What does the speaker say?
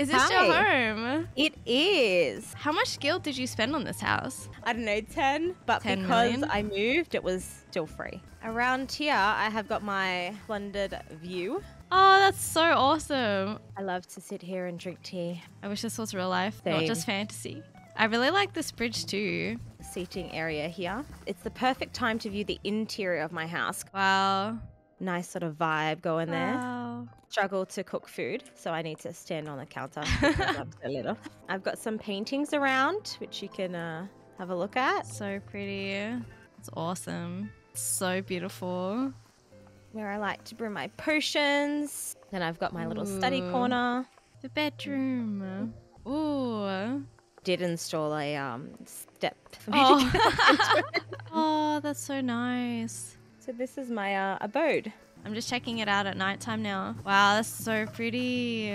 Is this your home? It is. How much gil did you spend on this house? I don't know, 10, but 10 because million? I moved, it was still free. Around here, I have got my splendid view. Oh, that's so awesome. I love to sit here and drink tea. I wish this was real life, not just fantasy. I really like this bridge too. Seating area here. It's the perfect time to view the interior of my house. Wow. Nice sort of vibe going there. Struggle to cook food, so I need to stand on the counter so little. I've got some paintings around, which you can uh, have a look at. So pretty. It's awesome. So beautiful. Where I like to brew my potions. Then I've got my little study corner. The bedroom. Ooh. Did install a um, step for me to Oh. get into it. oh, that's so nice. So this is my uh, abode. I'm just checking it out at nighttime now. Wow, that's so pretty.